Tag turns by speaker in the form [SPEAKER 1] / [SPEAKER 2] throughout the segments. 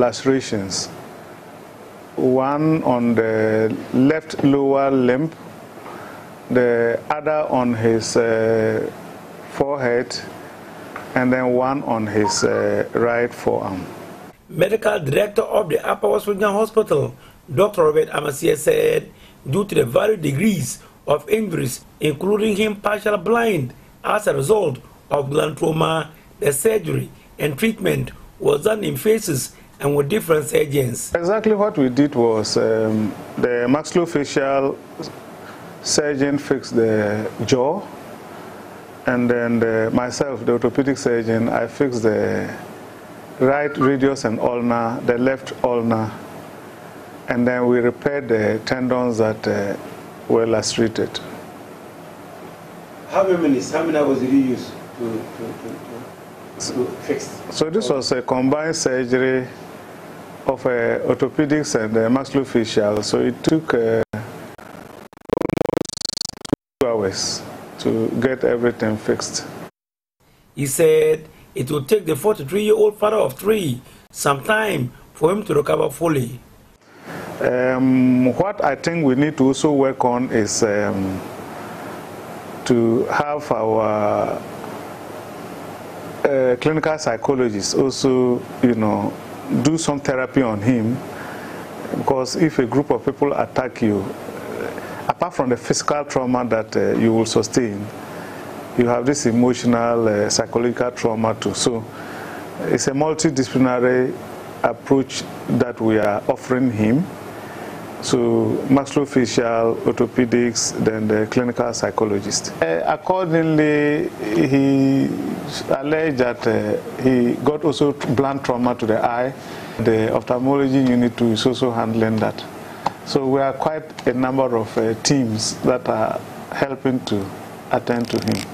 [SPEAKER 1] lacerations. One on the left lower limb, the other on his uh, forehead, and then one on his uh, right forearm.
[SPEAKER 2] Medical director of the Upper West Regional Hospital, Dr. Robert Amasia, said due to the varied degrees of injuries, including him partial blind as a result of blunt trauma, the surgery and treatment was done in phases and with different surgeons.
[SPEAKER 1] Exactly what we did was um, the maxillofacial surgeon fixed the jaw, and then the, myself, the orthopedic surgeon, I fixed the right radius and ulna, the left ulna, and then we repaired the tendons that uh, were lacerated.
[SPEAKER 2] How many minutes, how many hours did you use to, to, to, to fix?
[SPEAKER 1] So this was a combined surgery of uh, orthopedics and uh, maxillofacial. So it took uh, almost two hours to get everything fixed.
[SPEAKER 2] He said it will take the 43-year-old father of three some time for him to recover fully.
[SPEAKER 1] Um, what I think we need to also work on is um, to have our uh, clinical psychologists also, you know, do some therapy on him because if a group of people attack you, apart from the physical trauma that uh, you will sustain, you have this emotional, uh, psychological trauma too. So it's a multidisciplinary approach that we are offering him. So maxillofacial, orthopedics, then the clinical psychologist. Uh, accordingly, he alleged that uh, he got also blunt trauma to the eye. The ophthalmology unit is also handling that. So we are quite a number of uh, teams that are helping to attend to him.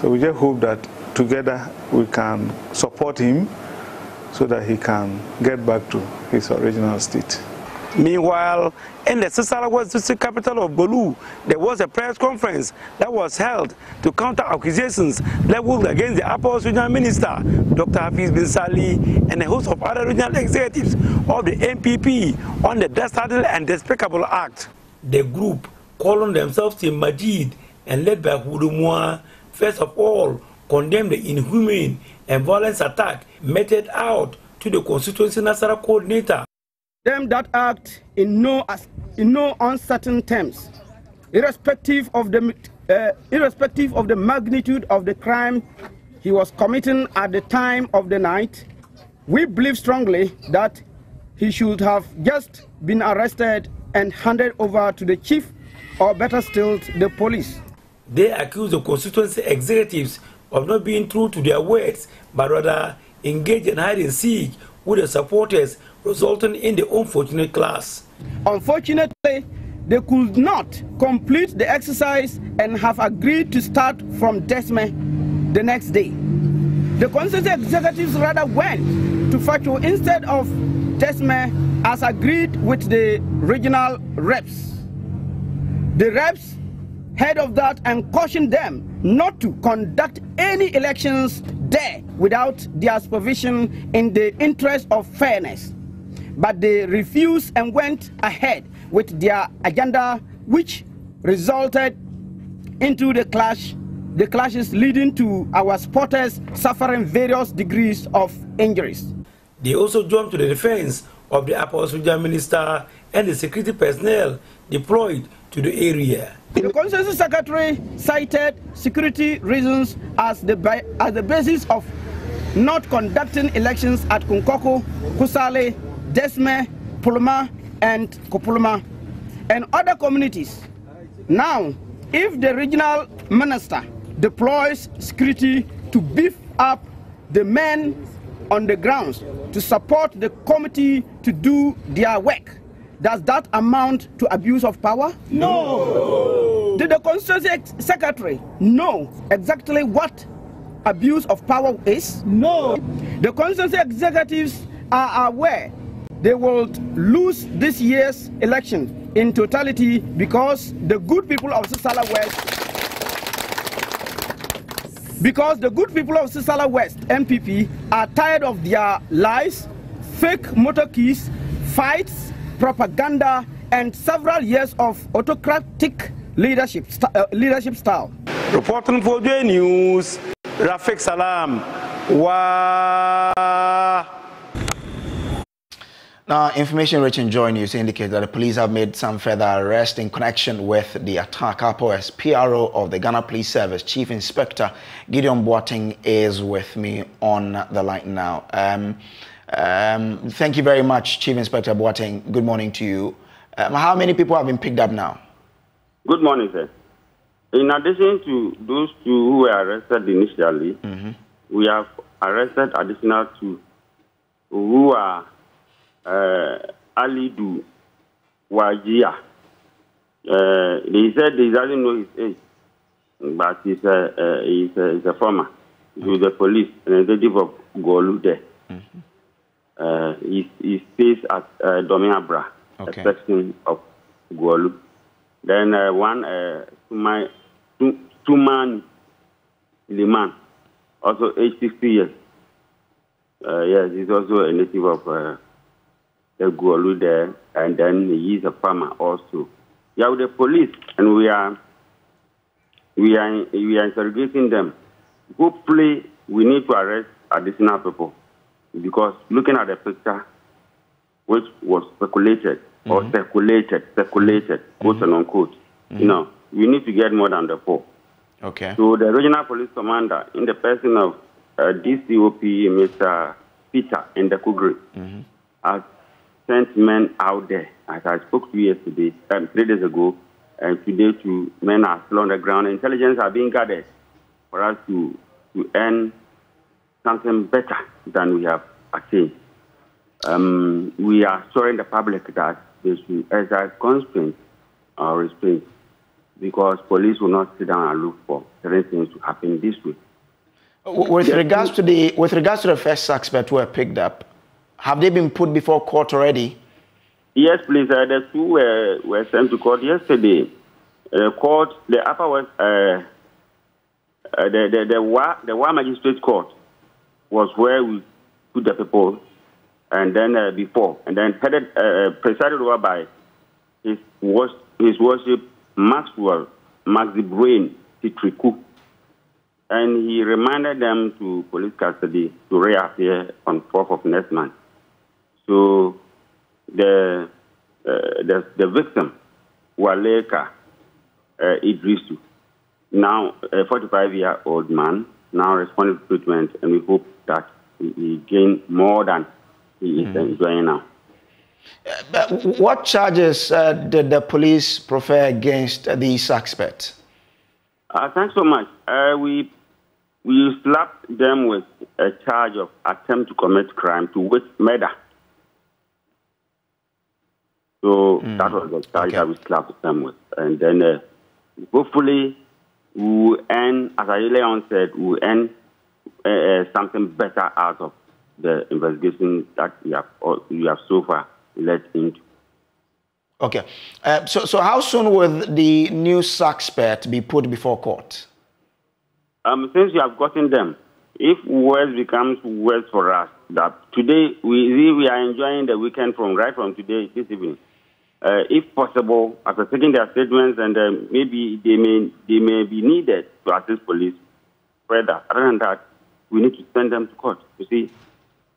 [SPEAKER 1] So we just hope that together we can support him so that he can get back to his original state.
[SPEAKER 2] Meanwhile, in the Sisala West District capital of Gwollu, there was a press conference that was held to counter accusations leveled against the Upper Regional Minister, Dr. Hafiz bin Salih, and a host of other regional executives of the NPP on the dastardly and despicable act. The group, calling themselves Team Majid and led by Hudumwa, first of all condemned the inhumane and violent attack meted out to the constituency Nasara coordinator
[SPEAKER 3] them that act in no, in no uncertain terms, irrespective of, the, uh, irrespective of the magnitude of the crime he was committing at the time of the night, we believe strongly that he should have just been arrested and handed over to the chief, or better still, the police.
[SPEAKER 2] They accuse the constituency executives of not being true to their words, but rather engage in hide and seek with the supporters resulting in the unfortunate class.
[SPEAKER 3] Unfortunately, they could not complete the exercise and have agreed to start from Desme the next day. The constituency executives rather went to Facho instead of Desme as agreed with the regional reps. The reps heard of that and cautioned them not to conduct any elections there without their supervision in the interest of fairness but they refused and went ahead with their agenda, which resulted into the clash, the clashes leading to our supporters suffering various degrees of injuries.
[SPEAKER 2] They also jumped to the defense of the Soldier Minister and the security personnel deployed to the area.
[SPEAKER 3] The Constituency Secretary cited security reasons as the, as the basis of not conducting elections at Kunkoko, Kusale, Desme, Pulma, and Kopulma, and other communities. Now, if the regional minister deploys security to beef up the men on the grounds to support the committee to do their work, does that amount to abuse of power?
[SPEAKER 2] No.
[SPEAKER 3] Did the constituency secretary know exactly what abuse of power is?
[SPEAKER 2] No.
[SPEAKER 3] The constituency executives are aware they will lose this year's election in totality because the good people of Sisala West because the good people of Sisala West, NPP, are tired of their lies, fake motor keys, fights, propaganda, and several years of autocratic leadership, uh, leadership style.
[SPEAKER 2] Reporting for J News, Rafik Salam. Wow.
[SPEAKER 4] Now, information rich in Joy News indicates that the police have made some further arrests in connection with the attack. Apo as PRO of the Ghana Police Service, Chief Inspector Gideon Boateng is with me on the line now. Um, um, thank you very much, Chief Inspector Boateng. Good morning to you. Um, how many people have been picked up now?
[SPEAKER 5] Good morning, sir. In addition to those two who were arrested initially, mm -hmm. we have arrested additional two who are uh, Alidu Wajia. Uh, they said he doesn't know his age, but he's a, uh, he's a, he's a former. He's the police, an executive of Gwollu there. Mm-hmm. Uh, he, he stays at uh, Domiabra, okay. a section of Gwollu. Then uh, one, uh, Tuman Liman, also age 60 years. Uh, yes, he's also a native of uh, Gwollu there, and then he is a farmer also. We are with the police, and we are we are we are interrogating them. Hopefully, we need to arrest additional people because looking at the picture, which was speculated mm-hmm. or circulated, circulated, mm-hmm. quote and unquote, mm-hmm. you know, we need to get more than the four.
[SPEAKER 4] Okay.
[SPEAKER 5] So the regional police commander, in the person of uh, DCOP, Mr. Peter Ndekugri, mm-hmm. has sent men out there, as I spoke to you yesterday, um, three days ago, and today to men are still on the ground. Intelligence are being gathered for us to, to earn something better than we have attained. Um, we are assuring the public that they should exercise constraint or restraint because police will not sit down and look for certain things to happen this way.
[SPEAKER 4] With regards to the with regards to the first suspect who were picked up, have they been put before court already?
[SPEAKER 5] Yes, please. Uh, the two were, were sent to court yesterday. The court, the upper west, uh, uh, the the the Wa, the Wa Magistrate Court was where we put the people, and then uh, before, and then headed uh, uh presided over by his his worship Maxwell Maxibrain Titriku, and he reminded them to police custody to reappear on 4th of next month. So the uh, the, the victim, Waleka uh, Idrisu, now a 45 year old man, now responded to treatment, and we hope that he, gain more than he is mm-hmm. enjoying now.
[SPEAKER 4] Uh, what charges uh, did the police prefer against the suspect?
[SPEAKER 5] Uh, thanks so much. Uh, we we slapped them with a charge of attempt to commit crime to wit murder. So mm. that was the charge okay. that we slapped them with. And then uh, hopefully we will end, as I earlier on said, we will end uh, uh, something better out of the investigation that we have, we have so far led into.
[SPEAKER 4] Okay. Uh, so, so how soon will the new suspect be put before court?
[SPEAKER 5] Um, since you have gotten them, if worse becomes worse for us, that today we we are enjoying the weekend from right from today this evening uh, if possible, after taking their statements, and uh, maybe they may they may be needed to assist police further. Other than that, we need to send them to court. You see,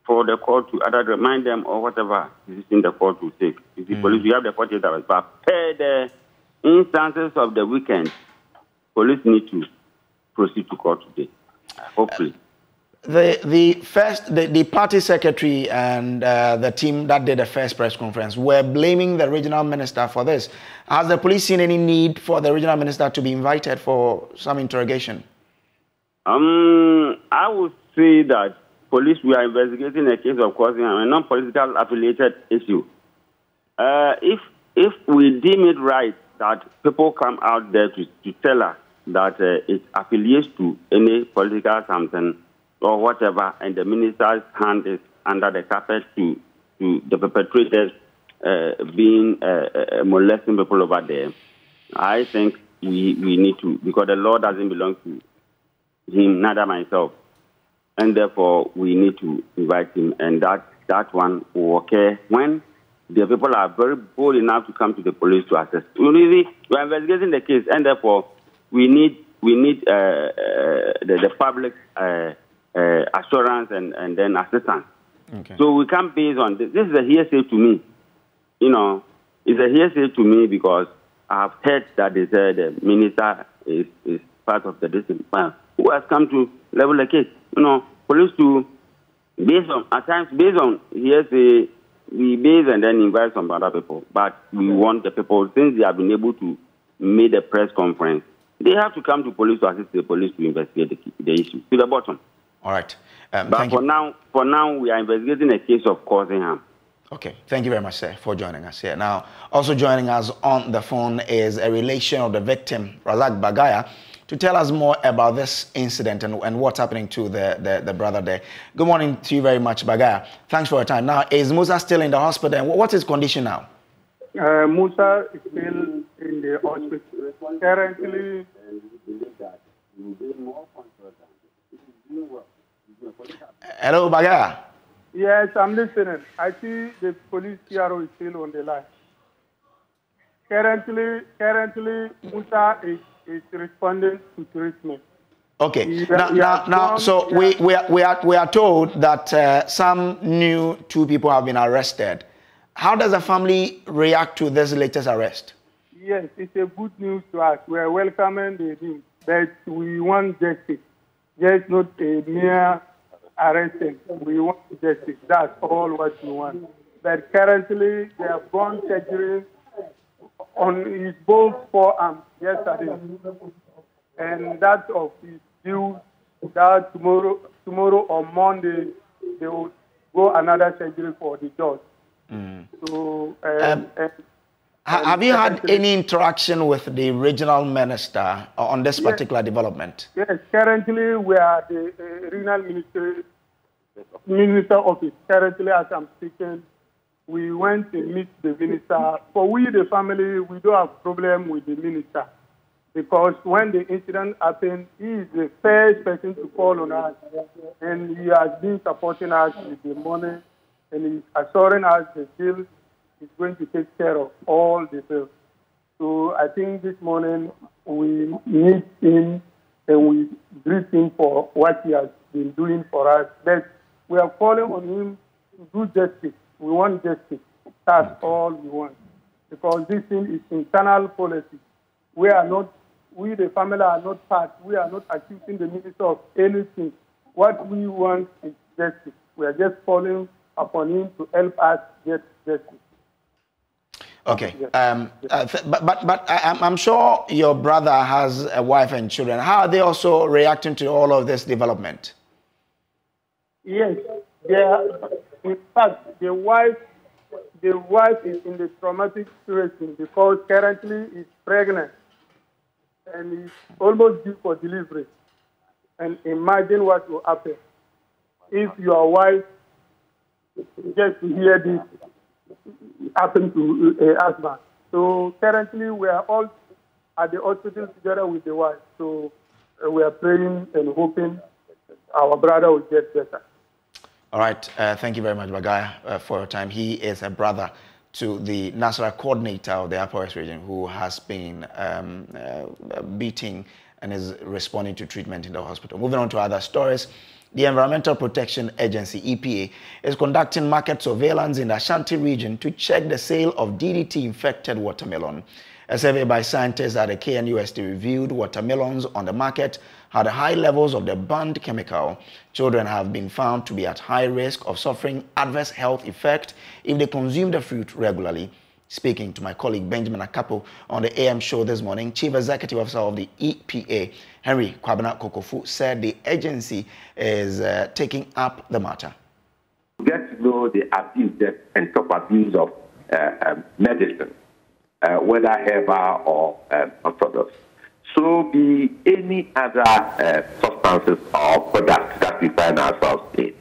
[SPEAKER 5] for the court to either remind them or whatever decision the court will take. You see, mm. police, we have the 48 hours, but per the instances of the weekend, police need to proceed to court today. Hopefully
[SPEAKER 4] the the first the, the party secretary and uh, the team that did the first press conference were blaming the regional minister for this. Has the police seen any need for the regional minister to be invited for some interrogation?
[SPEAKER 5] Um, I would say that police we are investigating a case of causing a non-political affiliated issue. Uh, if if we deem it right that people come out there to, to tell us that uh, it affiliates to any political something or whatever, and the minister's hand is under the carpet to, to the perpetrators uh, being uh, uh, molesting people over there, I think we, we need to, because the law doesn't belong to him, neither myself. And therefore, we need to invite him. And that that one will occur when the people are very bold enough to come to the police to really we are investigating the case, and therefore we need we need uh, uh, the, the public uh, uh, assurance and, and then assistance. Okay. So we can't base on this. This is a hearsay to me. You know, it's a hearsay to me because I have heard that they said the minister is, is part of the district. Well, who has come to level the case? You know, police to based on at times based on hearsay we base and then invite some other people. But we want the people since they have been able to make a press conference, they have to come to police to assist the police to investigate the, the issue to the bottom.
[SPEAKER 4] All right.
[SPEAKER 5] Um, but for you. now, for now, we are investigating a case of causing harm.
[SPEAKER 4] Okay, thank you very much, sir, for joining us here. Now, also joining us on the phone is a relation of the victim, Razak Bagaya, to tell us more about this incident and, and what's happening to the, the, the, brother there. Good morning to you very much, Bagaya. Thanks for your time. Now, is Musa still in the hospital? And what's his condition now?
[SPEAKER 6] Uh, Musa is still in the hospital. Currently,
[SPEAKER 4] Hello, Bagaya.
[SPEAKER 6] Yes, I'm listening. I see the police PRO is still on the line. Currently, currently, Musa is, is responding to treatment.
[SPEAKER 4] Okay. now, now, now, so we, we, are, we, are, we are told that uh, some new two people have been arrested. How does the family react to this latest arrest?
[SPEAKER 6] Yes, it's a good news to us. We are welcoming the news, but we want justice. Just not a mere arresting. We want justice. That's all what we want. But currently, they have gone surgery on his both forearms yesterday. And that of his due that tomorrow, tomorrow or Monday, they will go another surgery for the jaw. Mm. So, um,
[SPEAKER 4] and, have you had any interaction with the regional minister on this particular yes, development?
[SPEAKER 6] Yes, currently we are the uh, regional minister, minister office. Currently, as I'm speaking, we went to meet the minister. For we, the family, we don't have problem with the minister because when the incident happened, he is the first person to call on us, and he has been supporting us with the money, and he's assuring us the bill is going to take care of all the bills. So I think this morning we meet him and we greet him for what he has been doing for us. But we are calling on him to do justice. We want justice. That's all we want. Because this thing is internal policy. We are not, we the family are not part. We are not accusing the minister of anything. What we want is justice. We are just calling upon him to help us get justice.
[SPEAKER 4] Okay. Um, uh, but but, but I, am sure your brother has a wife and children. How are they also reacting to all of this development?
[SPEAKER 6] Yes. Are, in fact, the wife, the wife is in the traumatic situation because currently is pregnant and is almost due for delivery. And imagine what will happen if your wife just hear this happened to uh, asthma. So currently we are all at the hospital together with the wife. So uh, we are praying and hoping our brother will get better.
[SPEAKER 4] All right. Uh, thank you very much, Bagaya, uh, for your time. He is a brother to the national coordinator of the Upper West region who has been um, uh, beating and is responding to treatment in the hospital. Moving on to other stories. The Environmental Protection Agency, EPA, is conducting market surveillance in the Ashanti region to check the sale of DDT-infected watermelon. A survey by scientists at the KNUST reviewed watermelons on the market had high levels of the banned chemical. Children have been found to be at high risk of suffering adverse health effect if they consume the fruit regularly. Speaking to my colleague Benjamin Akakpo on the AM show this morning, Chief Executive Officer of the EPA, Henry Kwabena Kokofu, said the agency is uh, taking up the matter.
[SPEAKER 7] Get to know the abuse and top abuse of uh, um, medicine, uh, whether herbal or um, orthodox. So, be any other uh, substances or products that we find ourselves in.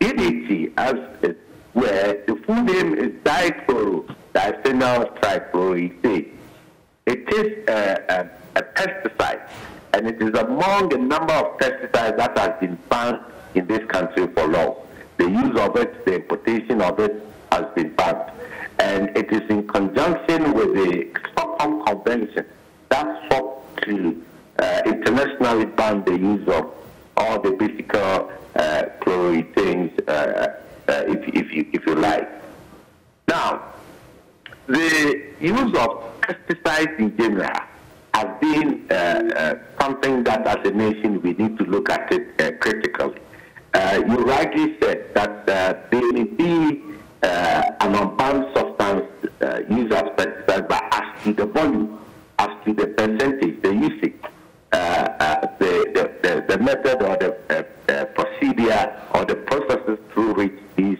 [SPEAKER 7] DDT, as it, where the full name is dichloro diphenyl trichloroethane. It is a, a, a pesticide, and it is among a number of pesticides that has been banned in this country for long. The use of it, the importation of it has been banned. And it is in conjunction with the Stockholm Convention that sought to uh, internationally ban the use of all the physical uh, things, uh, uh, if, if, you, if you like. Now, the use of pesticides in general has been uh, uh, something that as a nation we need to look at it critically. You rightly said that there may be an unbanned substance used as pesticides, but as to the volume, as to the percentage, the usage, uh, uh, the, the, the, the, method or the uh, procedure or the processes through which these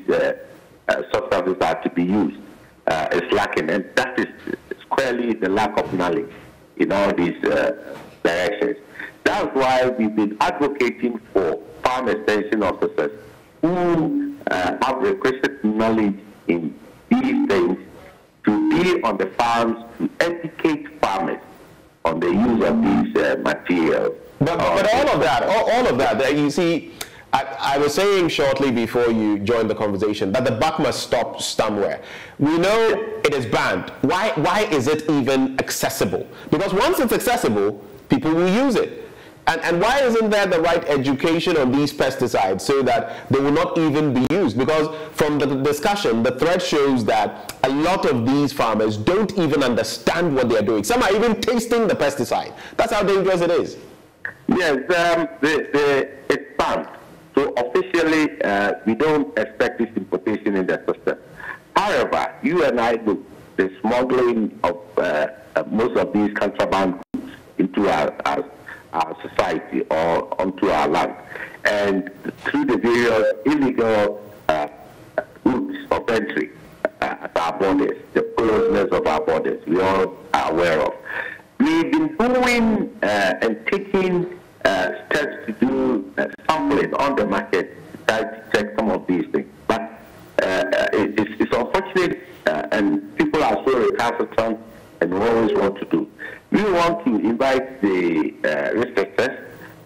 [SPEAKER 7] substances are to be used is lacking, and that is squarely the lack of knowledge in all these uh, directions. That's why we've been advocating for farm extension officers who uh, have requested knowledge in these things to be on the farms to educate farmers on the use of these uh, materials.
[SPEAKER 8] But, but all of that, all, all of that, you see, I, I, was saying shortly before you joined the conversation that the buck must stop somewhere. We know it is banned. Why, why is it even accessible? Because once it's accessible, people will use it. And, and why isn't there the right education on these pesticides so that they will not even be used? Because from the discussion, the thread shows that a lot of these farmers don't even understand what they are doing. Some are even tasting the pesticide. That's how dangerous it is.
[SPEAKER 7] Yes, um, the, the, it's banned. So officially, uh, we don't expect this importation in the system. However, you and I look the smuggling of uh, uh, most of these contraband into our, our, our, society or onto our land, and through the various illegal uh, routes of entry uh, at our borders, the closeness of our borders, we all are aware of. We've been doing uh, and taking uh, steps to do uh, sampling on the market to check some of these things. But it, it's, it's, unfortunate, and people are so recalcitrant and always want to do. We want to invite the uh.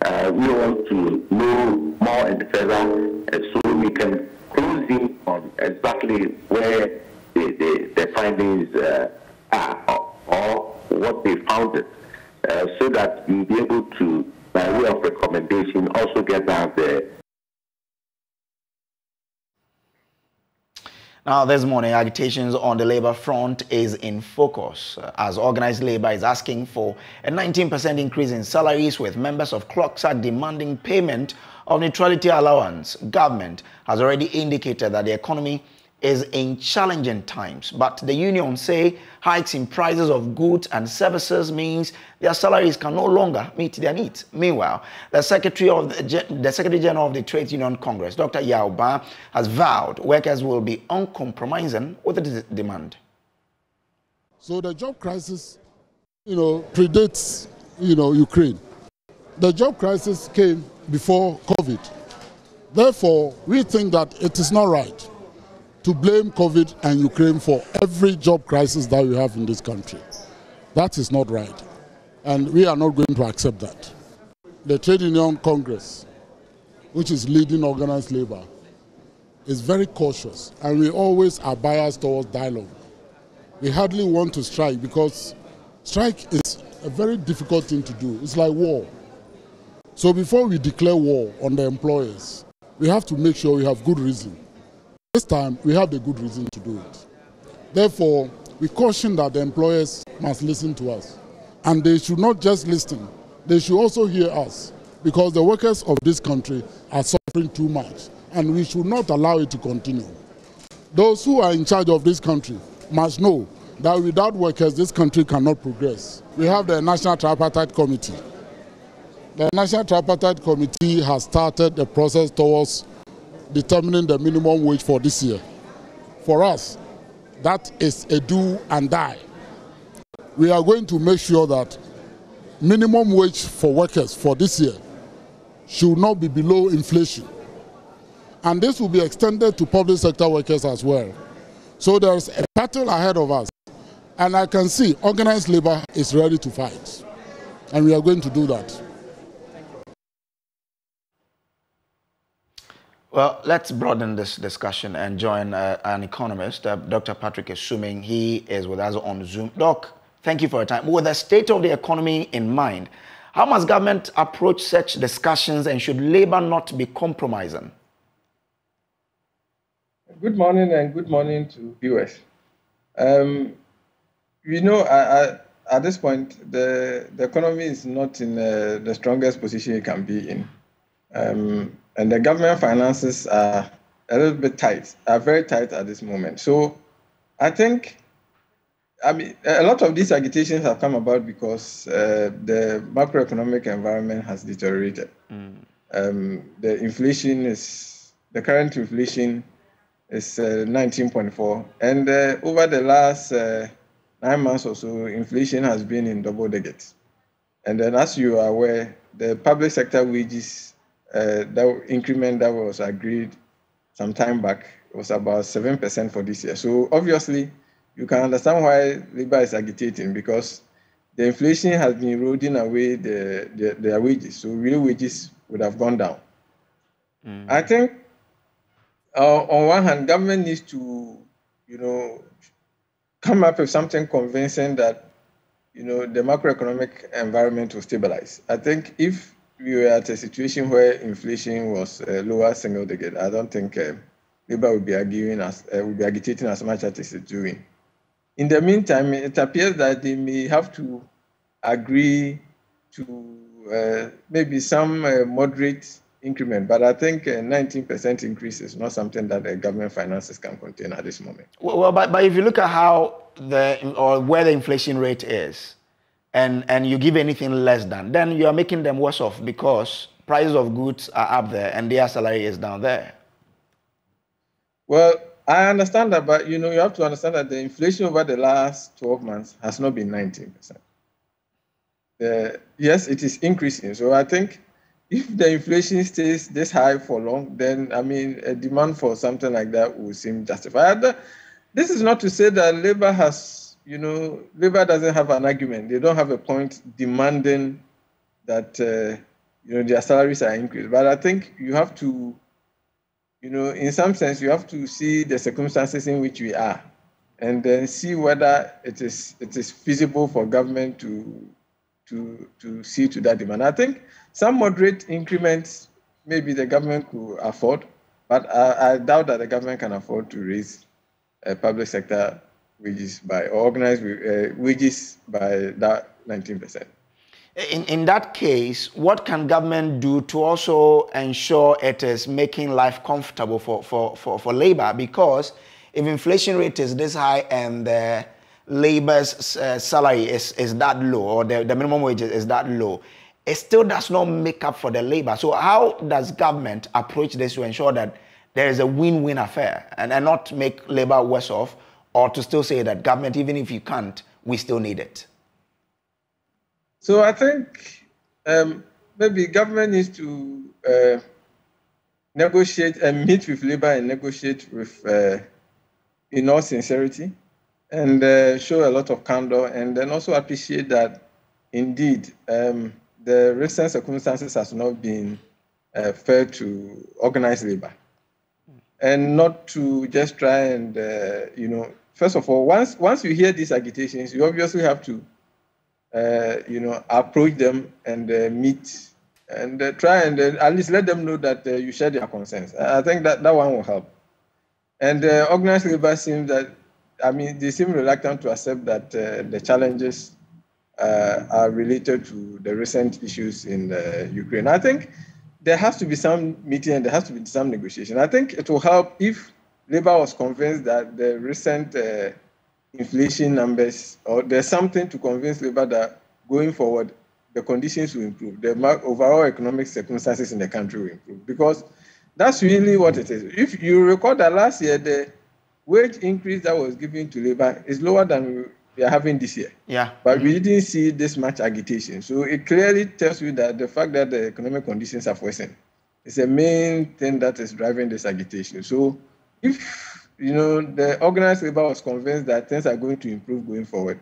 [SPEAKER 7] Uh, we want to know more and further so we can close in on exactly where the, the, the findings are or, or, what they found, so that we'll be able to by way of recommendation, also get down there.
[SPEAKER 4] Now, this morning, agitations on the labor front is in focus uh, as organized labor is asking for a 19% increase in salaries with members of CLOGSA demanding payment of neutrality allowance. Government has already indicated that the economy is in challenging times, but the union say hikes in prices of goods and services means their salaries can no longer meet their needs. Meanwhile, the Secretary, of the, the Secretary General of the Trade Union Congress, Dr. Yaw Baah, has vowed workers will be uncompromising with the demand.
[SPEAKER 9] So the job crisis, you know, predates, you know, Ukraine. The job crisis came before COVID. Therefore, we think that it is not right to blame COVID and Ukraine for every job crisis that we have in this country. That is not right. And we are not going to accept that. The Trade Union Congress, which is leading organized labor, is very cautious and we always are biased towards dialogue. We hardly want to strike because strike is a very difficult thing to do. It's like war. So before we declare war on the employers, we have to make sure we have good reason. This time, we have the good reason to do it. Therefore, we caution that the employers must listen to us. And they should not just listen, they should also hear us. Because the workers of this country are suffering too much. And we should not allow it to continue. Those who are in charge of this country must know that without workers, this country cannot progress. We have the National Tripartite Committee. The National Tripartite Committee has started the process towards determining the minimum wage for this year. For us, that is a do and die. We are going to make sure that minimum wage for workers for this year should not be below inflation. And this will be extended to public sector workers as well. So there's a battle ahead of us. And I can see organized labor is ready to fight. And we are going to do that.
[SPEAKER 4] Well, let's broaden this discussion and join uh, an economist, uh, Dr. Patrick Asuming. He is with us on Zoom. Doc, thank you for your time. With the state of the economy in mind, how must government approach such discussions and should labor not be compromising?
[SPEAKER 10] Good morning and good morning to viewers. Um, you know, I, I, at this point, the, the economy is not in uh, the strongest position it can be in. Um, and the government finances are a little bit tight, are very tight at this moment. So I think, I mean, a lot of these agitations have come about because uh, the macroeconomic environment has deteriorated. Mm. Um, the inflation is, the current inflation is uh, 19.4. And uh, over the last uh, nine months or so, inflation has been in double digits. And then, as you are aware, the public sector wages uh, that increment that was agreed some time back was about 7% for this year. So, obviously, you can understand why labor is agitating because the inflation has been eroding away the, the, their wages. So, real wages would have gone down. Mm. I think uh, on one hand, government needs to, you know, come up with something convincing that, you know, the macroeconomic environment will stabilize. I think if we were at a situation where inflation was uh, lower single digit, I don't think uh, Labour would be arguing as uh, would be agitating as much as it is doing. In the meantime, it appears that they may have to agree to uh, maybe some uh, moderate increment. But I think a 19% increase is not something that the government finances can contain at this moment.
[SPEAKER 4] Well, but, but if you look at how the or where the inflation rate is, and and you give anything less than, then you are making them worse off because prices of goods are up there and their salary is down there.
[SPEAKER 10] Well, I understand that, but you know you have to understand that the inflation over the last 12 months has not been 19%. The, yes, it is increasing. So I think if the inflation stays this high for long, then I mean, a demand for something like that would seem justified. This is not to say that labor has, you know, labor doesn't have an argument. They don't have a point demanding that, uh, you know, their salaries are increased. But I think you have to, you know, in some sense, you have to see the circumstances in which we are, and then see whether it is it is feasible for government to to to see to that demand. I think some moderate increments maybe the government could afford, but I, I doubt that the government can afford to raise uh, public sector wages by or organize uh, wages by that 19%.
[SPEAKER 4] In, in that case, what can government do to also ensure it is making life comfortable for, for, for, for labor? Because if inflation rate is this high and the labor's uh, salary is, is that low or the, the minimum wage is that low, it still does not make up for the labor. So how does government approach this to ensure that there is a win-win affair and, and not make labor worse off or to still say that government, even if you can't, we still need it?
[SPEAKER 10] So I think um, maybe government needs to uh, negotiate and meet with labor and negotiate with, uh, in all sincerity, and uh, show a lot of candor, and then also appreciate that indeed um, the recent circumstances has not been uh, fair to organized labor. And not to just try and, uh, you know, first of all, once, once you hear these agitations, you obviously have to, uh, you know, approach them and uh, meet and uh, try and uh, at least let them know that you share their concerns. I think that that one will help. And organized labor seems that, I mean, they seem reluctant to accept that the challenges uh, are related to the recent issues in uh, Ukraine. I think there has to be some meeting and there has to be some negotiation. I think it will help if Labour was convinced that the recent uh, inflation numbers, or there's something to convince Labour that going forward, the conditions will improve, the overall economic circumstances in the country will improve. Because that's really what it is. If you recall that last year, the wage increase that was given to Labour is lower than we are having this year.
[SPEAKER 4] Yeah.
[SPEAKER 10] But mm-hmm. we didn't see this much agitation. So it clearly tells you that the fact that the economic conditions have worsened is the main thing that is driving this agitation. So if you know the organized labor was convinced that things are going to improve going forward,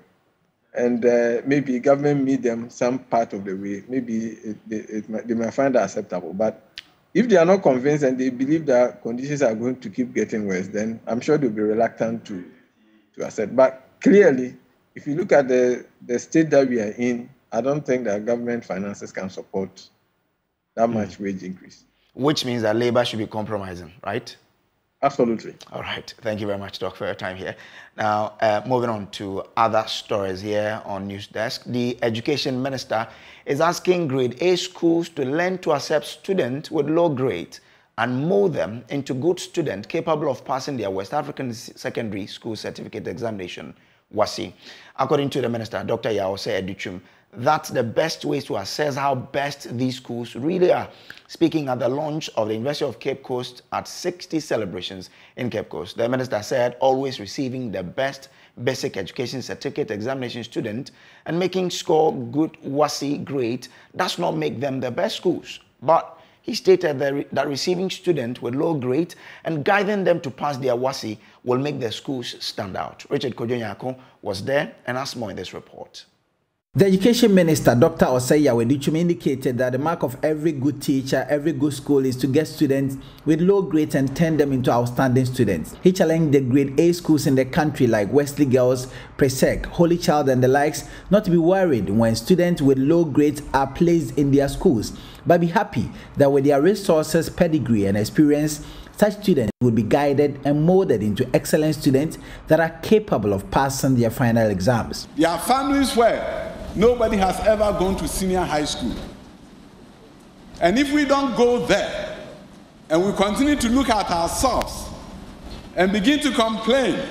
[SPEAKER 10] and uh, maybe government meet them some part of the way, maybe it, it, it, they might find that acceptable. But if they are not convinced and they believe that conditions are going to keep getting worse, then I'm sure they'll be reluctant to, to accept. But clearly, if you look at the, the state that we are in, I don't think that government finances can support that much mm. wage increase.
[SPEAKER 4] Which means that labor should be compromising, right?
[SPEAKER 10] Absolutely.
[SPEAKER 4] All right. Thank you very much, Doc, for your time here. Now, uh, moving on to other stories here on News Desk. The Education Minister is asking grade A schools to learn to accept students with low grades and mold them into good students capable of passing their West African Secondary School Certificate Examination, WASSCE. According to the Minister, Dr. Yaw-Osei Adutwum, that's the best way to assess how best these schools really are. Speaking at the launch of the University of Cape Coast at 60 celebrations in Cape Coast, the minister said always receiving the best basic education certificate examination student and making score good WASSCE grade does not make them the best schools. But he stated that, that receiving students with low grade and guiding them to pass their WASSCE will make the schools stand out. Richard Kodjonyako was there and has more in this report.
[SPEAKER 11] The Education Minister, Dr. Osei Yaw-Adutwum, indicated that the mark of every good teacher, every good school is to get students with low grades and turn them into outstanding students. He challenged the grade A schools in the country like Wesley Girls, Presec, Holy Child and the likes not to be worried when students with low grades are placed in their schools, but be happy that with their resources, pedigree and experience, such students will be guided and molded into excellent students that are capable of passing their final exams.
[SPEAKER 12] Their families were Nobody has ever gone to senior high school. And if we don't go there and we continue to look at ourselves and begin to complain,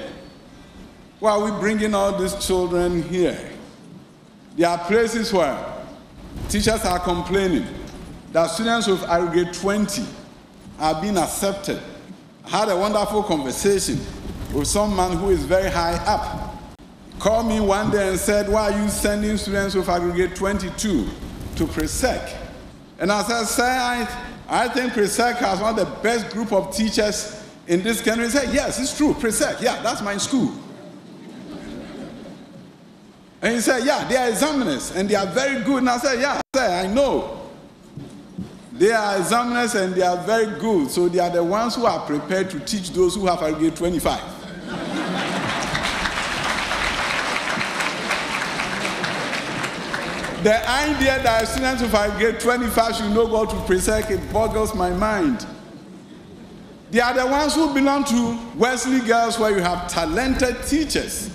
[SPEAKER 12] why are we bringing all these children here? There are places where teachers are complaining that students with aggregate 20 are being accepted. I had a wonderful conversation with some man who is very high up called me one day and said, Why are you sending students with aggregate 22 to Presec? And I said, Sir, I, I think Presec has one of the best group of teachers in this country. He said, Yes, it's true, Presec. Yeah, that's my school. And he said, Yeah, they are examiners and they are very good. And I said, Yeah, sir, I know. They are examiners and they are very good. So they are the ones who are prepared to teach those who have aggregate 25. The idea that students if I get 25 should not go to Presec, it boggles my mind. They are the ones who belong to Wesley Girls where you have talented teachers.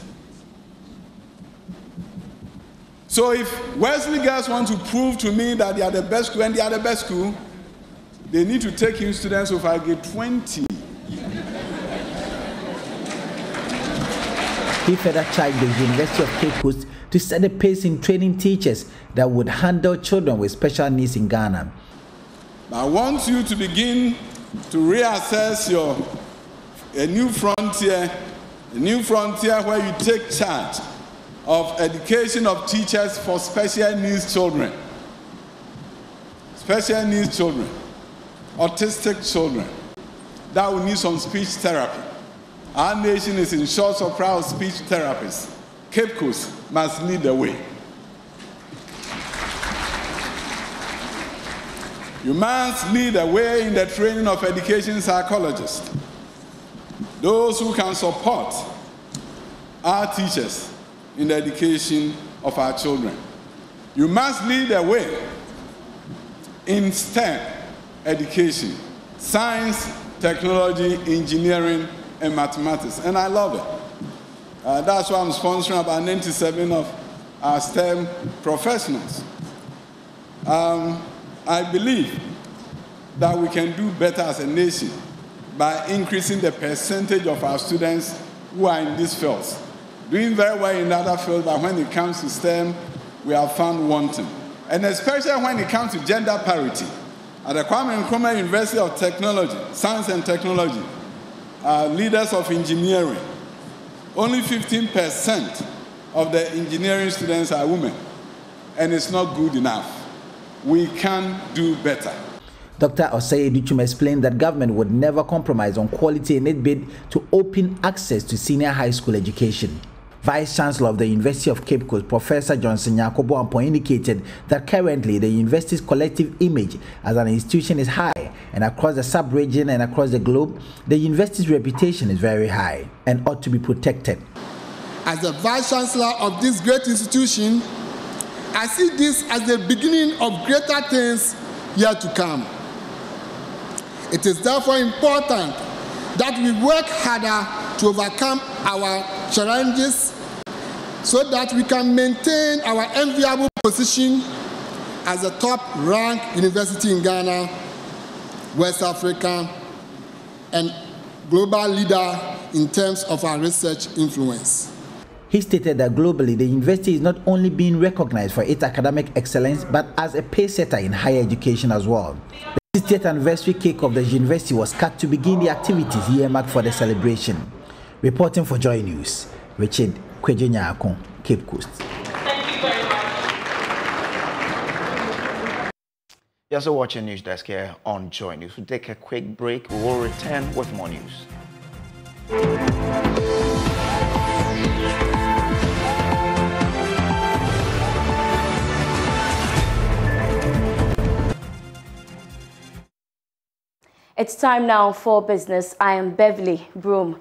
[SPEAKER 12] So if Wesley Girls want to prove to me that they are the best school and they are the best school, they need to take in students if I get 20.
[SPEAKER 11] He further charged the University of Cape Coast to set a pace in training teachers that would handle children with special needs in Ghana.
[SPEAKER 12] I want you to begin to reassess your a new frontier, a new frontier where you take charge of education of teachers for special needs children, special needs children, autistic children that will need some speech therapy. Our nation is in short of speech therapists. Cape Coast must lead the way. You must lead the way in the training of education psychologists, those who can support our teachers in the education of our children. You must lead the way in STEM education science, technology, engineering, and mathematics. And I love it. Uh, that's why I'm sponsoring about 97 of our STEM professionals. Um, I believe that we can do better as a nation by increasing the percentage of our students who are in these fields. Doing very well in other fields, but when it comes to STEM, we are found wanting. And especially when it comes to gender parity. At the Kwame Nkrumah University of Technology, Science and Technology, leaders of engineering, only 15% of the engineering students are women. And it's not good enough we can do better.
[SPEAKER 11] Dr. Osei Adutwum explained that government would never compromise on quality in its bid to open access to senior high school education. Vice Chancellor of the University of Cape Coast, Professor Johnson Yakobo Ampon, indicated that currently the university's collective image as an institution is high, and across the sub-region and across the globe, the university's reputation is very high and ought to be protected.
[SPEAKER 13] As the Vice Chancellor of this great institution, I see this as the beginning of greater things yet to come. It is therefore important that we work harder to overcome our challenges so that we can maintain our enviable position as a top ranked university in Ghana, West Africa, and global leader in terms of our research influence.
[SPEAKER 11] He stated that globally, the university is not only being recognized for its academic excellence, but as a pace setter in higher education as well. The 60th anniversary cake of the university was cut to begin the activities earmarked for the celebration. Reporting for Joy News, Richard Kwadwo Nyarko, Cape Coast.
[SPEAKER 4] You're also watching News Desk here on Joy News. We'll take a quick break. We will return with more news.
[SPEAKER 14] It's time now for business. I am Beverly Broom.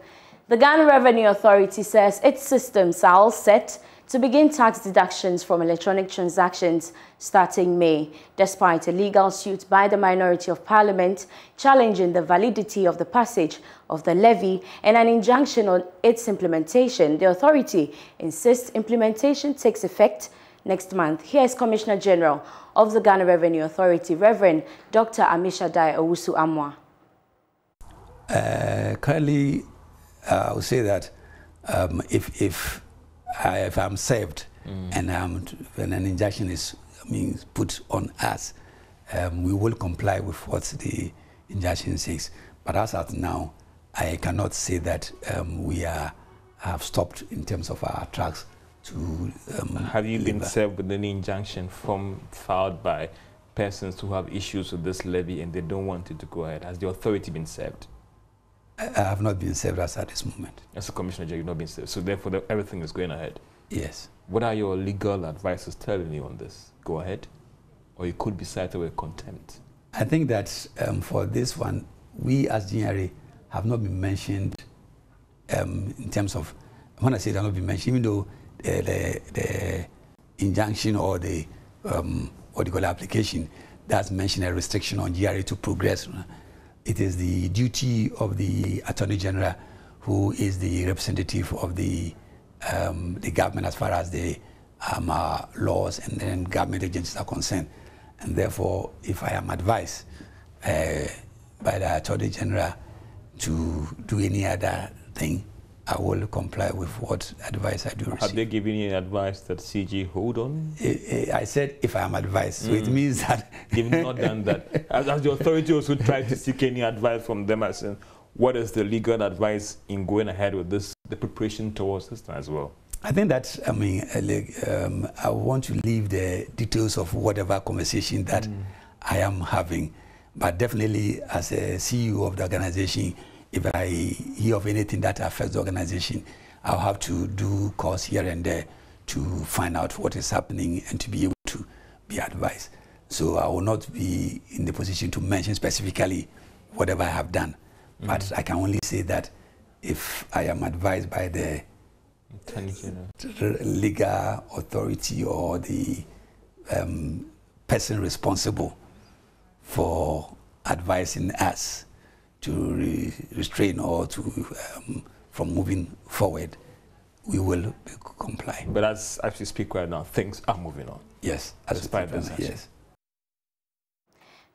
[SPEAKER 14] The Ghana Revenue Authority says its systems are all set to begin tax deductions from electronic transactions starting May, despite a legal suit by the minority of parliament challenging the validity of the passage of the levy and an injunction on its implementation. The authority insists implementation takes effect next month. Here is Commissioner General of the Ghana Revenue Authority, Reverend Dr. Ammishaddai Owusu-Amoah.
[SPEAKER 15] Uh, currently, uh, I would say that um, if if I, if I'm saved mm. and um, when an injunction is I mean, put on us, um, we will comply with what the injunction says. But as of now, I cannot say that um, we are have stopped in terms of our tracks to. Um,
[SPEAKER 16] have you been served with any injunction from filed by persons who have issues with this levy and they don't want it to go ahead? Has the authority been served?
[SPEAKER 15] I have not been served as at this moment.
[SPEAKER 16] As a commissioner, you've not been served. So therefore, the, everything is going ahead.
[SPEAKER 15] Yes.
[SPEAKER 16] What are your legal advisors telling you on this? Go ahead, or you could be cited with contempt.
[SPEAKER 15] I think that um, for this one, we as GRA have not been mentioned um, in terms of when I say they have not been mentioned, even though the, the, the injunction or the um, what do you call application that's mentioned a restriction on GRA to progress it is the duty of the Attorney General, who is the representative of the, um, the government as far as the um, uh, laws and then government agencies are concerned. And therefore, if I am advised uh, by the Attorney General to do any other thing, I will comply with what advice I do receive.
[SPEAKER 16] Have they given you advice that CG hold on?
[SPEAKER 15] I said if I am advised, so mm. it means that...
[SPEAKER 16] You've not done that. Has, has the authority also tried to seek any advice from them as in what is the legal advice in going ahead with this, the preparation towards this as well?
[SPEAKER 15] I think that, I mean, uh, um, I want to leave the details of whatever conversation that mm. I am having. But definitely, as a CEO of the organization, if I hear of anything that affects the organization, I'll have to do calls here and there to find out what is happening and to be able to be advised. So I will not be in the position to mention specifically whatever I have done. Mm. But I can only say that if I am advised by the legal authority or the um, person responsible for advising us, to re restrain or to um, from moving forward, we will comply.
[SPEAKER 16] But as, as we speak right now, things are moving on.
[SPEAKER 15] Yes,
[SPEAKER 16] as despite
[SPEAKER 15] that, yes.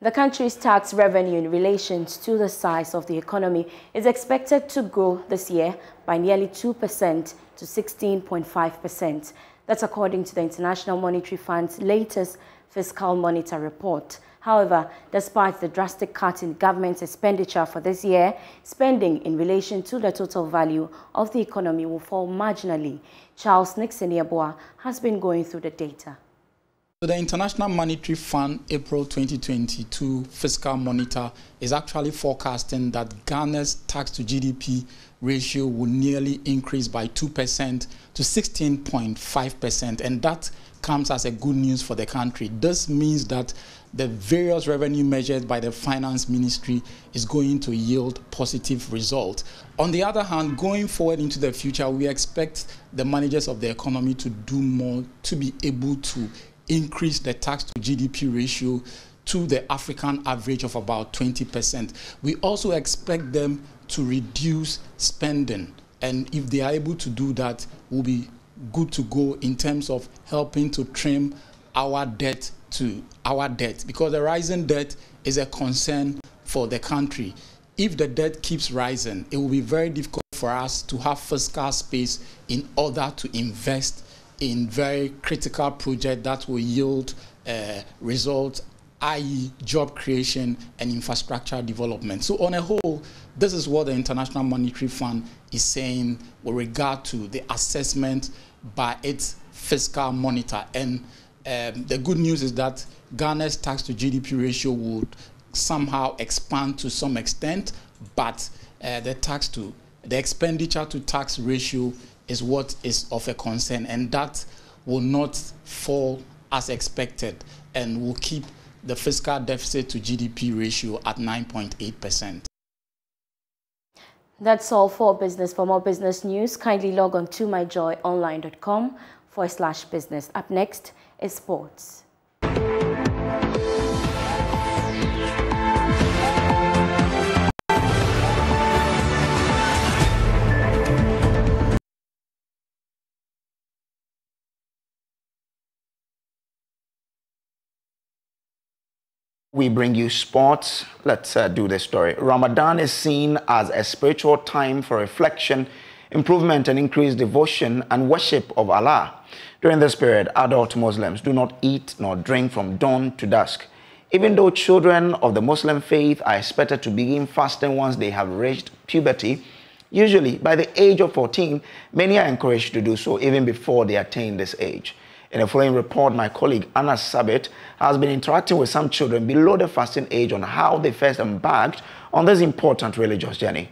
[SPEAKER 14] The country's tax revenue in relation to the size of the economy is expected to grow this year by nearly 2% to 16.5%. That's according to the International Monetary Fund's latest fiscal monitor report. However, despite the drastic cut in government expenditure for this year, spending in relation to the total value of the economy will fall marginally. Charles Nixon Yeboah has been going through the data.
[SPEAKER 17] The International Monetary Fund April 2022 fiscal monitor is actually forecasting that Ghana's tax to GDP ratio will nearly increase by 2% to 16.5%, and that comes as a good news for the country. This means that the various revenue measures by the finance ministry is going to yield positive results. On the other hand, going forward into the future, we expect the managers of the economy to do more to be able to increase the tax to GDP ratio to the African average of about 20%. We also expect them to reduce spending. And if they are able to do that, we'll be good to go in terms of helping to trim our debt to our debt because the rising debt is a concern for the country. If the debt keeps rising, it will be very difficult for us to have fiscal space in order to invest in very critical projects that will yield uh, results, i.e., job creation and infrastructure development. So, on a whole, this is what the International Monetary Fund is saying with regard to the assessment by its fiscal monitor. And um, the good news is that Ghana's tax to GDP ratio would somehow expand to some extent, but uh, the tax to the expenditure to tax ratio is what is of a concern, and that will not fall as expected and will keep the fiscal deficit to GDP ratio at 9.8%.
[SPEAKER 14] That's all for business. For more business news, kindly log on to myjoyonline.com forward slash business. Up next is sports.
[SPEAKER 4] We bring you sports. Let's uh, do this story. Ramadan is seen as a spiritual time for reflection, improvement, and increased devotion and worship of Allah. During this period, adult Muslims do not eat nor drink from dawn to dusk. Even though children of the Muslim faith are expected to begin fasting once they have reached puberty, usually by the age of 14, many are encouraged to do so even before they attain this age. In a following report, my colleague Anas Sabit has been interacting with some children below the fasting age on how they first embarked on this important religious journey.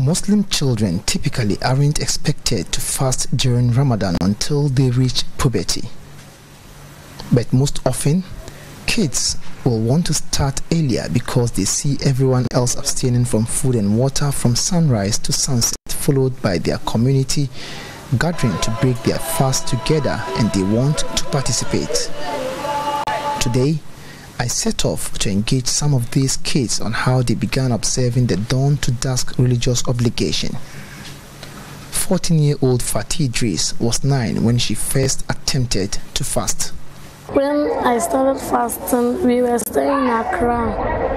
[SPEAKER 18] Muslim children typically aren't expected to fast during Ramadan until they reach puberty. But most often, kids will want to start earlier because they see everyone else abstaining from food and water from sunrise to sunset, followed by their community gathering to break their fast together and they want to participate. Today, I set off to engage some of these kids on how they began observing the dawn to dusk religious obligation. 14 year old Fatih Idris was 9 when she first attempted to fast.
[SPEAKER 19] When I started fasting, we were staying in Accra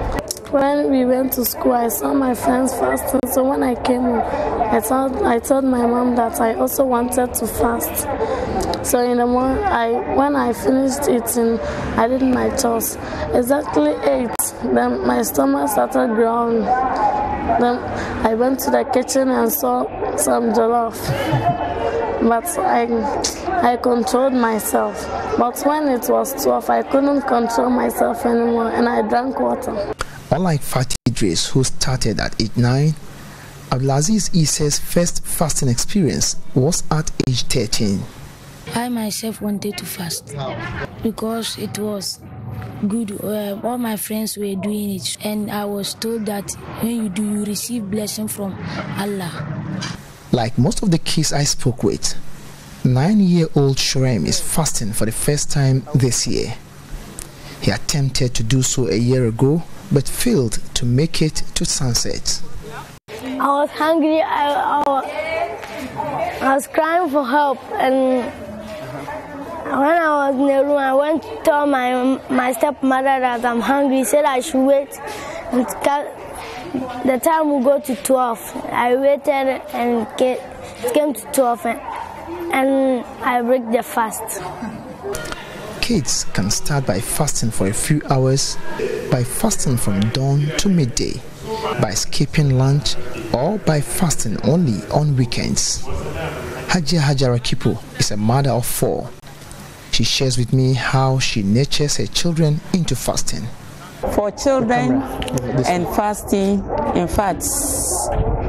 [SPEAKER 19] when we went to school, I saw my friends fasting. So when I came home, I told I told my mom that I also wanted to fast. So in the morning, I when I finished eating, I did my chores. Exactly eight, then my stomach started growling. Then I went to the kitchen and saw some jollof. But I I controlled myself. But when it was 12, I couldn't control myself anymore and I drank water.
[SPEAKER 18] Unlike Fatih Idris, who started at age 9, Abdulaziz Issa's first fasting experience was at age 13.
[SPEAKER 20] I myself wanted to fast because it was good. Uh, all my friends were doing it, and I was told that when you do, you receive blessing from Allah.
[SPEAKER 18] Like most of the kids I spoke with, nine-year-old Shurem is fasting for the first time this year. He attempted to do so a year ago, but failed to make it to sunset.
[SPEAKER 19] I was hungry. I, I, I was crying for help, and when I was in the room, I went to tell my my stepmother that I'm hungry. Said I should wait until the time will go to 12. I waited and it came to 12, and, and I break the fast.
[SPEAKER 18] Kids can start by fasting for a few hours, by fasting from dawn to midday, by skipping lunch, or by fasting only on weekends. Hajia Hajara Kipo is a mother of four. She shares with me how she nurtures her children into fasting.
[SPEAKER 21] For children and fasting, in fact,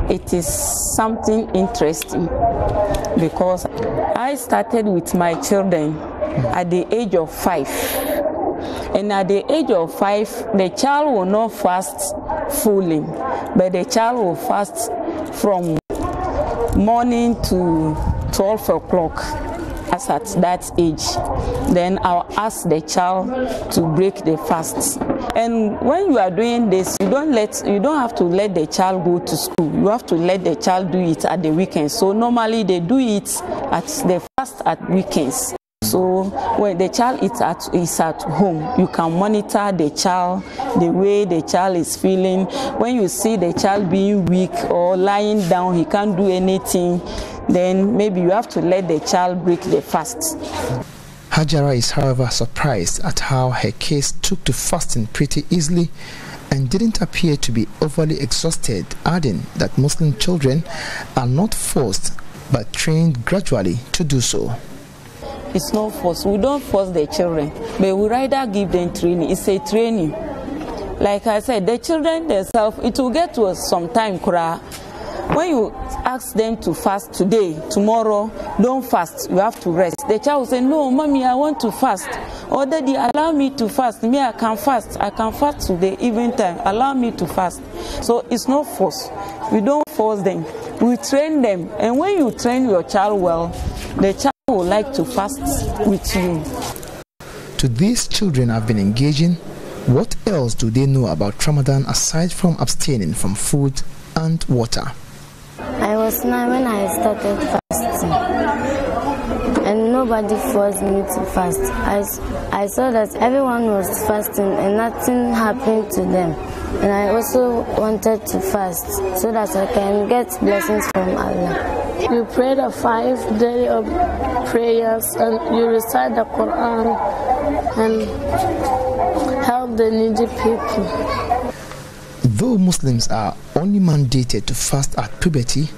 [SPEAKER 21] it is something interesting because I started with my children at the age of five. And at the age of five, the child will not fast fully, but the child will fast from morning to 12 o'clock as at that age. Then I'll ask the child to break the fast. And when you are doing this, you don't let you don't have to let the child go to school. You have to let the child do it at the weekends. So normally they do it at the fast at weekends. So when the child is at, is at home, you can monitor the child, the way the child is feeling. When you see the child being weak or lying down, he can't do anything, then maybe you have to let the child break the fast.
[SPEAKER 18] Hajara is, however, surprised at how her case took to fasting pretty easily and didn't appear to be overly exhausted, adding that Muslim children are not forced but trained gradually to do so.
[SPEAKER 21] It's not force. We don't force the children, but we rather give them training. It's a training. Like I said, the children themselves, it will get to some time, Kura. When you ask them to fast today, tomorrow, don't fast, you have to rest. The child will say, No, mommy, I want to fast. Or daddy, allow me to fast. Me, I can fast. I can fast today, even time. Allow me to fast. So it's not force. We don't force them. We train them. And when you train your child well, the child would like to fast with you.
[SPEAKER 18] To these children I've been engaging, what else do they know about Ramadan aside from abstaining from food and water?
[SPEAKER 19] I was nine when I started fasting, and nobody forced me to fast. I, I saw that everyone was fasting and nothing happened to them. And I also wanted to fast so that I can get blessings from Allah.
[SPEAKER 22] You pray the five daily prayers and you recite the Quran and help the needy people.
[SPEAKER 18] Though Muslims are only mandated to fast at puberty,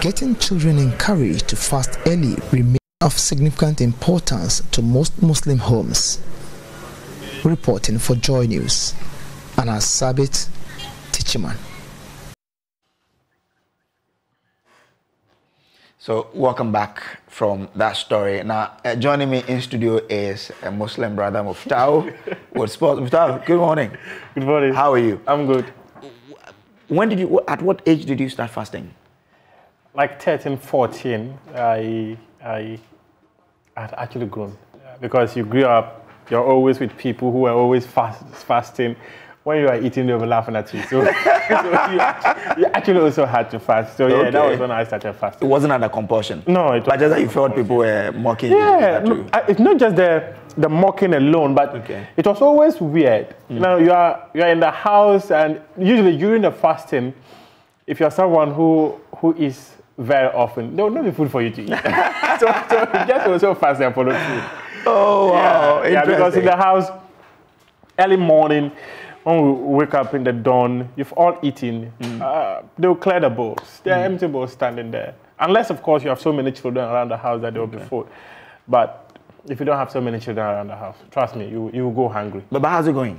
[SPEAKER 18] getting children encouraged to fast early remains of significant importance to most Muslim homes. Reporting for Joy News, Anas Sabit, Techiman.
[SPEAKER 4] So welcome back from that story. Now uh, joining me in studio is a Muslim brother Muftau with sports. Muftau, good morning.
[SPEAKER 23] Good morning.
[SPEAKER 4] How are you?
[SPEAKER 23] I'm good.
[SPEAKER 4] When did you? At what age did you start fasting?
[SPEAKER 23] Like 13, 14. I I had actually grown because you grew up. You're always with people who are always fast, fasting when you are eating, they were laughing at you. So, so you, you, actually also had to fast. So yeah, okay. that was when I started fasting.
[SPEAKER 4] It wasn't under compulsion.
[SPEAKER 23] No, it was.
[SPEAKER 4] but just that you felt people were mocking
[SPEAKER 23] yeah,
[SPEAKER 4] you.
[SPEAKER 23] Yeah, it's not just the the mocking alone, but okay. it was always weird. Mm. You know, you are you are in the house, and usually during the fasting, if you're someone who who is very often, there will not be food for you to eat. so, so just also fast and follow food.
[SPEAKER 4] Oh wow!
[SPEAKER 23] Yeah, yeah because in the house, early morning when we wake up in the dawn, you've all eaten, mm. uh, they'll clear the bowls. There are mm. empty bowls standing there. Unless, of course, you have so many children around the house that there will okay. be food. But if you don't have so many children around the house, trust me, you, you will go hungry.
[SPEAKER 4] But, but how's it going?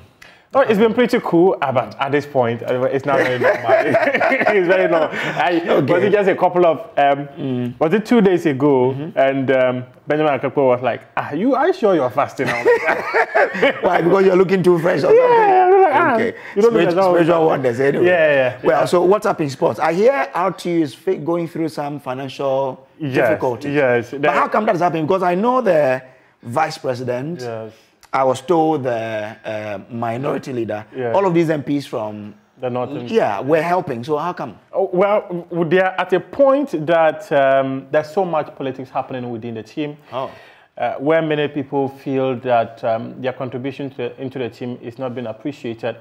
[SPEAKER 23] Oh, it's been pretty cool, uh, but at this point, uh, it's not very normal. it's very long. I, okay. Was it just a couple of, um, mm. was it two days ago? Mm-hmm. And um, Benjamin Akakpo was like, are you, are you sure you're fasting?
[SPEAKER 4] Why? Because you're looking too fresh or
[SPEAKER 23] yeah,
[SPEAKER 4] something?
[SPEAKER 23] Like, ah,
[SPEAKER 4] okay. You don't spiritual, spiritual wonders anyway.
[SPEAKER 23] Yeah, yeah.
[SPEAKER 4] Well,
[SPEAKER 23] yeah.
[SPEAKER 4] so what's up in sports? I hear RTU is going through some financial
[SPEAKER 23] yes,
[SPEAKER 4] difficulties.
[SPEAKER 23] Yes.
[SPEAKER 4] But how come that is happening? Because I know the vice president
[SPEAKER 23] yes
[SPEAKER 4] I was told the uh, minority leader, yeah. all of these MPs from
[SPEAKER 23] the northern,
[SPEAKER 4] yeah, were helping. So how come?
[SPEAKER 23] Oh, well, they're at a point that um, there's so much politics happening within the team.
[SPEAKER 4] Oh.
[SPEAKER 23] Uh, where many people feel that um, their contribution to, into the team is not being appreciated.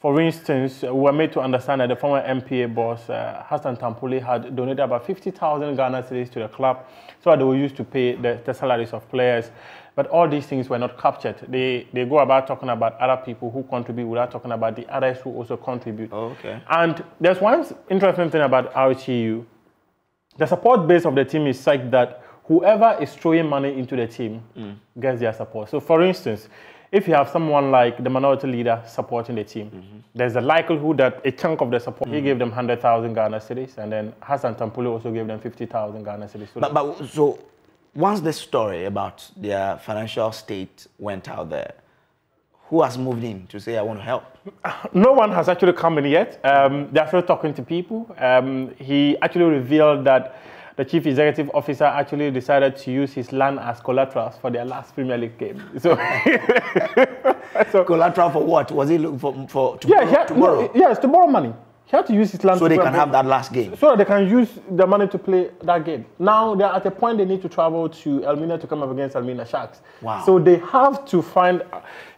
[SPEAKER 23] For instance, we were made to understand that the former NPA boss, uh, Hassan Tampuli, had donated about 50,000 Ghana cedis to the club so that they were used to pay the, the salaries of players. But all these things were not captured. They, they go about talking about other people who contribute without talking about the others who also contribute.
[SPEAKER 4] Oh, okay.
[SPEAKER 23] And there's one interesting thing about RTU. The support base of the team is such that whoever is throwing money into the team
[SPEAKER 4] Mm.
[SPEAKER 23] gets their support. So, for instance, if you have someone like the minority leader supporting the team,
[SPEAKER 4] Mm-hmm.
[SPEAKER 23] there's a likelihood that a chunk of the support, he
[SPEAKER 4] Mm.
[SPEAKER 23] gave them 100,000 Ghana cedis, and then Hassan Tampuli also gave them 50,000 Ghana cedis. So
[SPEAKER 4] But, but so once this story about their financial state went out there, who has moved in to say I want to help?
[SPEAKER 23] no one has actually come in yet. Um, they're still talking to people. Um, he actually revealed that the chief executive officer actually decided to use his land as collateral for their last Premier League game. So,
[SPEAKER 4] collateral for what? Was he looking for for to
[SPEAKER 23] yeah,
[SPEAKER 4] borrow,
[SPEAKER 23] he had,
[SPEAKER 4] to
[SPEAKER 23] no, yes, to borrow money. He had to use his land
[SPEAKER 4] so they can have that last game.
[SPEAKER 23] so that they can use the money to play that game. Now they're at a point they need to travel to Elmina to come up against Elmina Sharks.
[SPEAKER 4] Wow.
[SPEAKER 23] So they have to find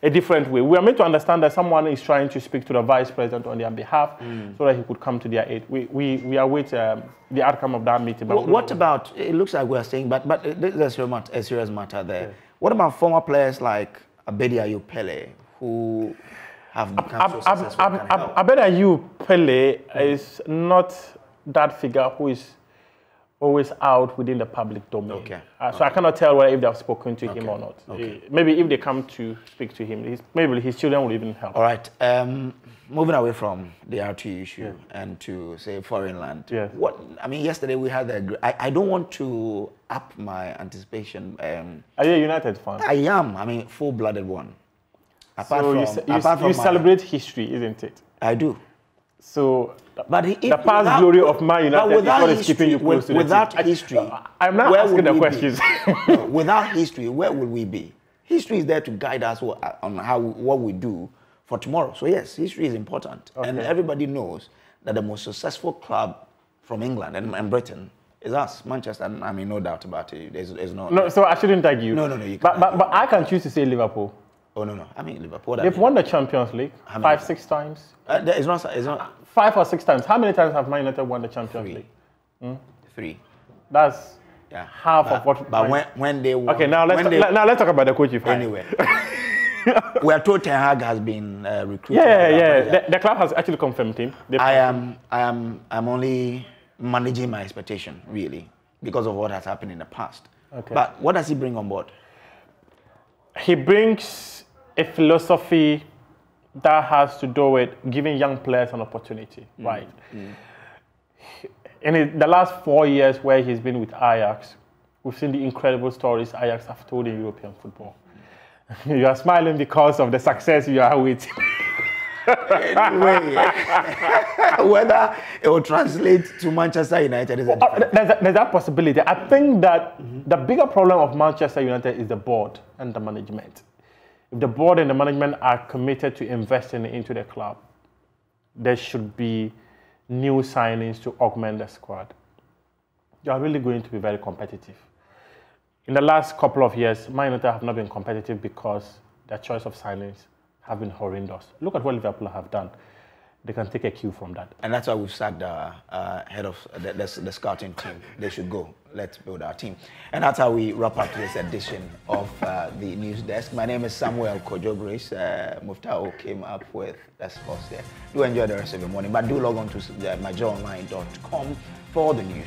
[SPEAKER 23] a different way. We are meant to understand that someone is trying to speak to the vice president on their behalf
[SPEAKER 4] Mm.
[SPEAKER 23] so that he could come to their aid. We, we, we await um, the outcome of that meeting. but
[SPEAKER 4] Well,
[SPEAKER 23] we
[SPEAKER 4] what about? It looks like we are saying, but but there's a serious matter, a serious matter there. What about former players like Abedi Ayew Pele, who have become so successful?
[SPEAKER 23] Ab- Ab- I bet that you, Pele, is not that figure who is always out within the public domain.
[SPEAKER 4] Okay.
[SPEAKER 23] Uh, so I cannot tell whether if they have spoken to him or not.
[SPEAKER 4] Okay.
[SPEAKER 23] Maybe if they come to speak to him, his, maybe his children will even help.
[SPEAKER 4] All right. Um, moving away from the RT issue and to say foreign land.
[SPEAKER 23] Yes.
[SPEAKER 4] What I mean, yesterday we had I, I don't want to up my anticipation. Um,
[SPEAKER 23] Are you a United fan?
[SPEAKER 4] I am. I mean, full-blooded one. Apart
[SPEAKER 23] so
[SPEAKER 4] from,
[SPEAKER 23] you, ce- you,
[SPEAKER 4] apart
[SPEAKER 23] you
[SPEAKER 4] from my-
[SPEAKER 23] celebrate history, isn't it?
[SPEAKER 4] I do.
[SPEAKER 23] So,
[SPEAKER 4] but he,
[SPEAKER 23] the past glory of Man United is what is keeping you close to the
[SPEAKER 4] without
[SPEAKER 23] team.
[SPEAKER 4] History,
[SPEAKER 23] I'm not
[SPEAKER 4] where
[SPEAKER 23] asking
[SPEAKER 4] would
[SPEAKER 23] the
[SPEAKER 4] we be?
[SPEAKER 23] questions.
[SPEAKER 4] No, without history, where will we be? History is there to guide us on how what we do for tomorrow. So yes, history is important, and everybody knows that the most successful club from England and, and Britain is us, Manchester. and I mean, no doubt about it. There's, there's no.
[SPEAKER 23] No, so I shouldn't tag you.
[SPEAKER 4] No, no, no. You
[SPEAKER 23] But, but, but I can choose to say Liverpool.
[SPEAKER 4] Oh no, no. I mean Liverpool.
[SPEAKER 23] They've
[SPEAKER 4] mean-
[SPEAKER 23] won the Champions League five,
[SPEAKER 4] times?
[SPEAKER 23] six times.
[SPEAKER 4] Uh, it's not. It's not
[SPEAKER 23] Five or six times. How many times have Man United won the Champions League? Hmm?
[SPEAKER 4] three.
[SPEAKER 23] That's
[SPEAKER 4] Yeah.
[SPEAKER 23] half
[SPEAKER 4] But-
[SPEAKER 23] of what.
[SPEAKER 4] but when- when they won-
[SPEAKER 23] Okay, now let's
[SPEAKER 4] when they-
[SPEAKER 23] now let's talk about the coach. Anyway.
[SPEAKER 4] Anyway, we are told Ten Hag has been uh, recruited.
[SPEAKER 23] Yeah, yeah, yeah. The, the club has actually confirmed him. They've
[SPEAKER 4] I am, I am, I'm only managing my expectation really because of what has happened in the past.
[SPEAKER 23] Okay.
[SPEAKER 4] But what does he bring on board?
[SPEAKER 23] he brings a philosophy that has to do with giving young players an opportunity,
[SPEAKER 4] Mm.
[SPEAKER 23] right? In the last four years where he's been with Ajax, we've seen the incredible stories Ajax have told in European football. you are smiling because of the success you are with.
[SPEAKER 4] anyway, whether it will translate to Manchester United is a different.
[SPEAKER 23] Oh, there's, a- there's that possibility. I think that the bigger problem of Manchester United is the board and the management. If the board and the management are committed to investing into the club, there should be new signings to augment the squad. You are really going to be very competitive. In the last couple of years, Man United have not been competitive because their choice of signings have been horrendous. Look at what Liverpool have done. They can take a cue from that.
[SPEAKER 4] And that's why we've sacked the uh, head of the, the, the scouting team. They should go let's build our team. And that's how we wrap up this edition of uh, the News Desk. My name is Samuel Kojo Brace. Uh, Muftao came up with that's us there. Do enjoy the rest of your morning, but do log on to uh, myjoyonline.com for the news.